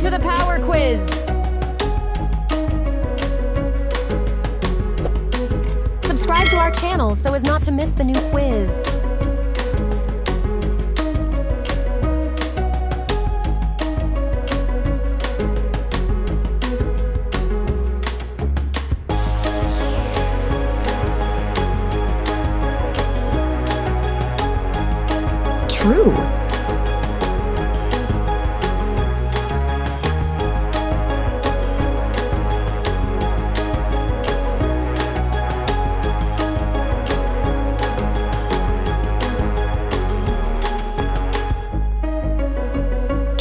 to the power quiz. Subscribe to our channel so as not to miss the new quiz.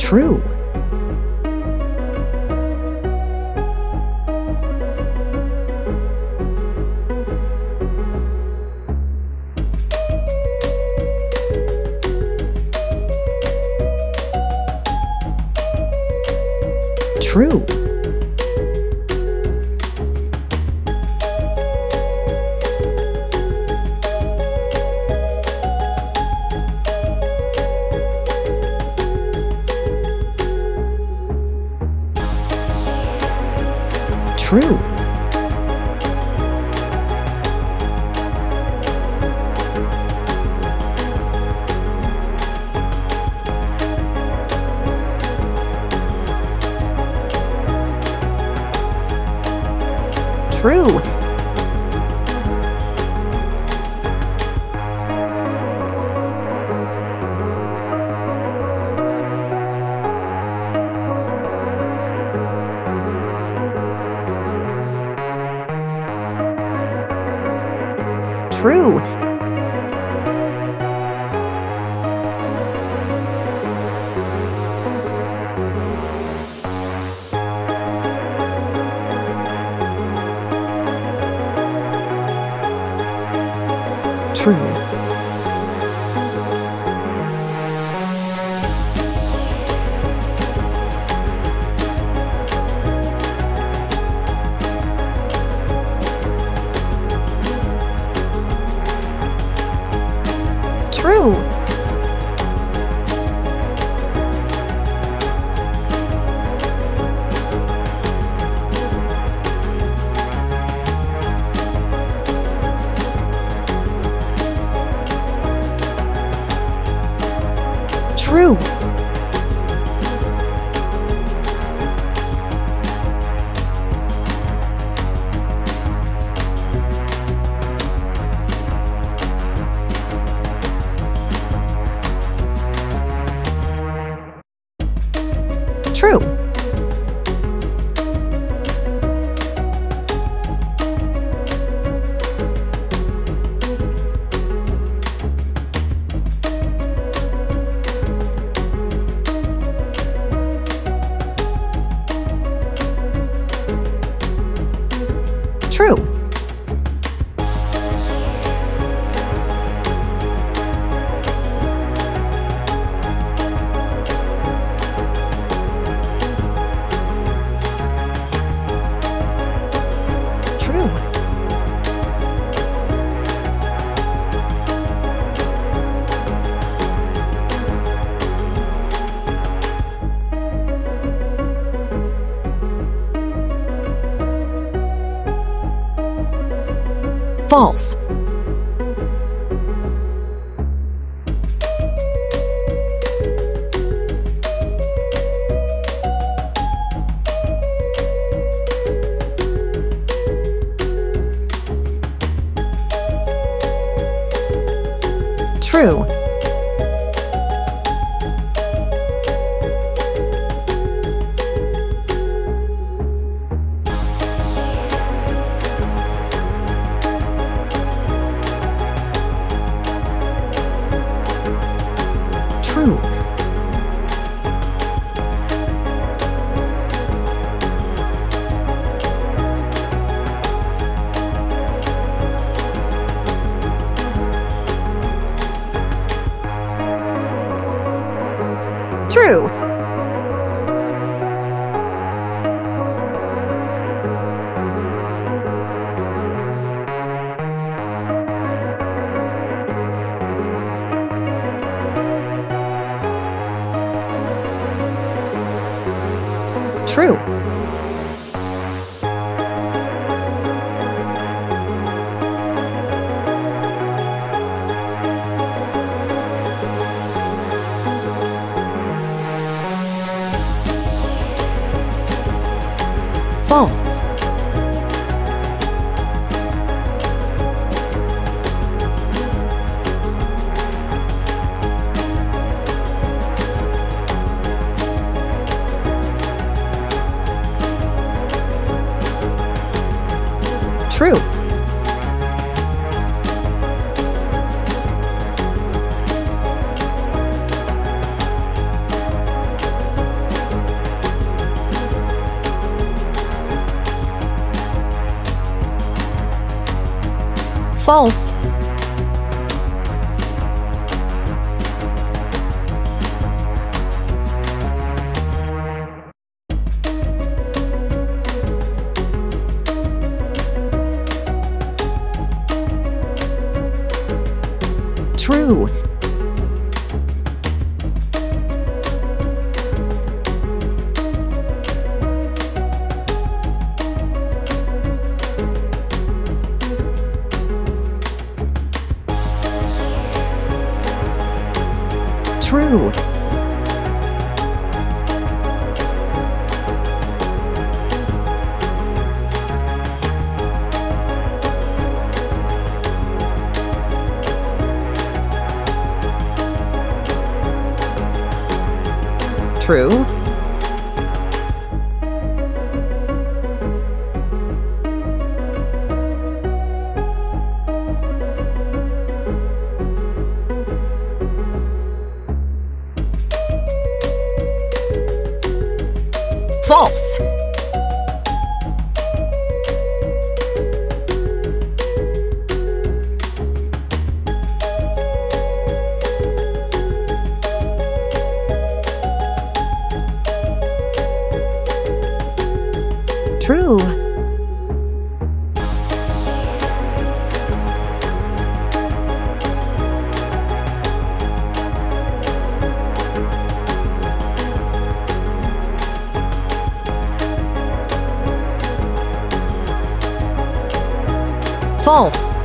True. True. True. True. True. True. False. True. hope. True. True. False. True. False. True. True. False.